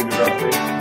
university.